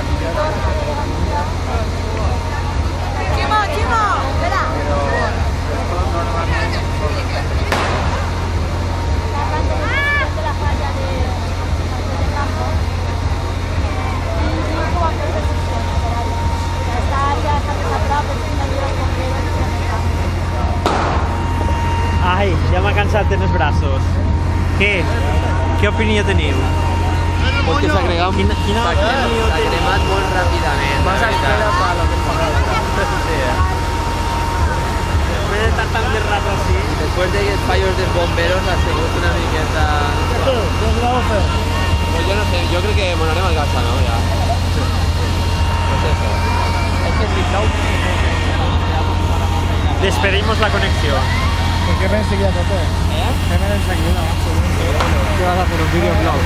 ¡Chimo, chimo! ¡Espera! Ai, ja m'ha cansat de els braços. Què? Què opinió teniu? Porque s'ha cremat, Quina, quina s'ha cremat molt ràpidament. Vas a espera que Sí? Després de tant de rato així... Después de fallos dels bomberos ha sigut una miqueta... Pues yo no sé, yo creo que monarem al Gaza, ¿no? Ya. Pues eso. Despedimos la conexión. ¿Por qué me enseguida, Pepe? ¿Eh? ¿Qué me enseguida? ¿Qué vas a hacer? ¿Un videoblog?